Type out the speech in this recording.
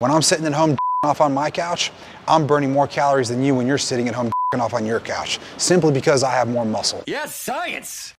When I'm sitting at home off on my couch, I'm burning more calories than you when you're sitting at home off on your couch, simply because I have more muscle. Yes, science!